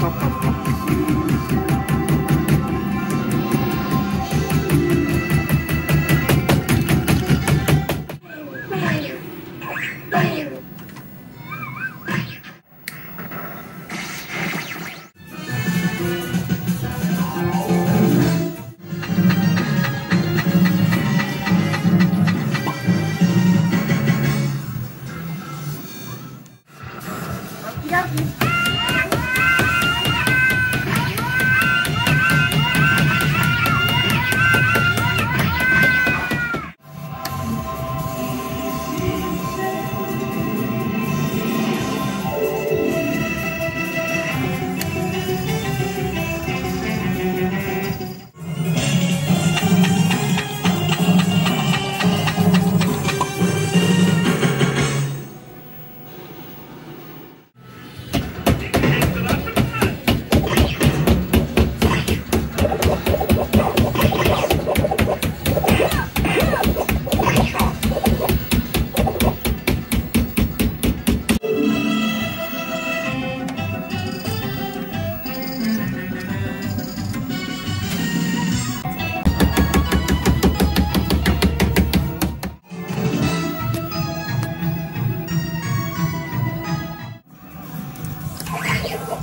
Música tardes. Yep.